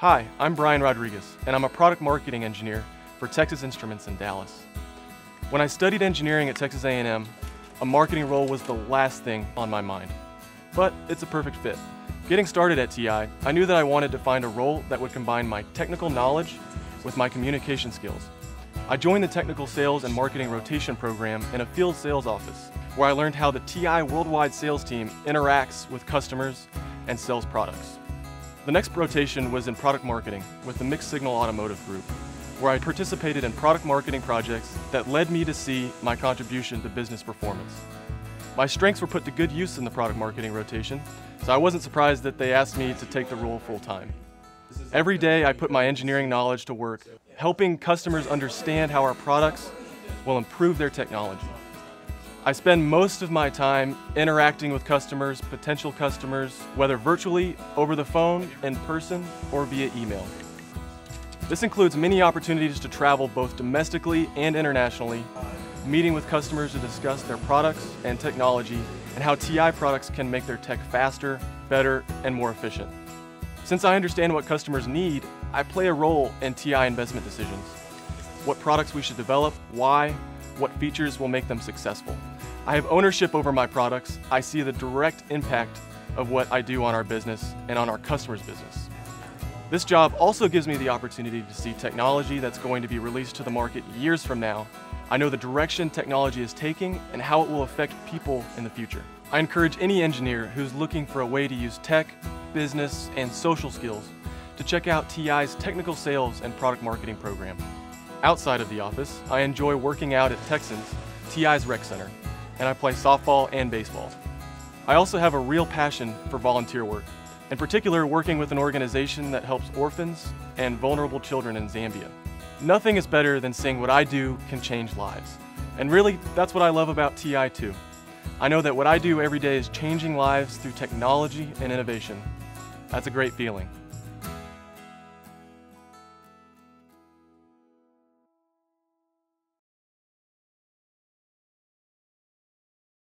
Hi, I'm Brian Rodriguez, and I'm a product marketing engineer for Texas Instruments in Dallas. When I studied engineering at Texas A&M, a marketing role was the last thing on my mind. But it's a perfect fit. Getting started at TI, I knew that I wanted to find a role that would combine my technical knowledge with my communication skills. I joined the Technical Sales and Marketing Rotation Program in a field sales office, where I learned how the TI worldwide sales team interacts with customers and sells products. The next rotation was in product marketing with the Mixed Signal Automotive Group, where I participated in product marketing projects that led me to see my contribution to business performance. My strengths were put to good use in the product marketing rotation, so I wasn't surprised that they asked me to take the role full time. Every day I put my engineering knowledge to work, helping customers understand how our products will improve their technology. I spend most of my time interacting with customers, potential customers, whether virtually, over the phone, in person, or via email. This includes many opportunities to travel both domestically and internationally, meeting with customers to discuss their products and technology and how TI products can make their tech faster, better, and more efficient. Since I understand what customers need, I play a role in TI investment decisions. What products we should develop, why, what features will make them successful. I have ownership over my products. I see the direct impact of what I do on our business and on our customers' business. This job also gives me the opportunity to see technology that's going to be released to the market years from now. I know the direction technology is taking and how it will affect people in the future. I encourage any engineer who's looking for a way to use tech, business, and social skills to check out TI's technical sales and product marketing program. Outside of the office, I enjoy working out at Texins, TI's Rec Center, and I play softball and baseball. I also have a real passion for volunteer work, in particular working with an organization that helps orphans and vulnerable children in Zambia. Nothing is better than seeing what I do can change lives. And really, that's what I love about TI too. I know that what I do every day is changing lives through technology and innovation. That's a great feeling.